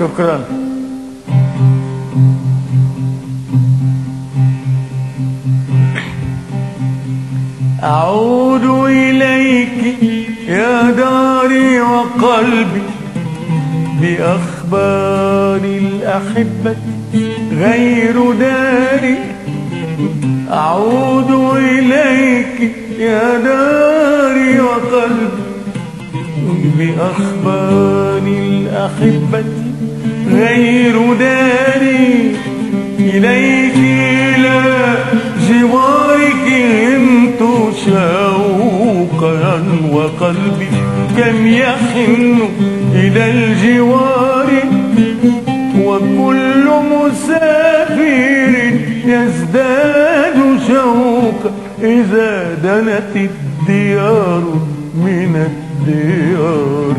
شكرا أعود بأخبار الأحبة غير داري. أعود إليك يا داري وقلبي. بأخبار الأحبة غير داري. إليك إلى جوارك همت شوقا وقلبي. كم يحن إلى الجوار وكل مسافر يزداد شوقا إذا دنت الديار من الديار.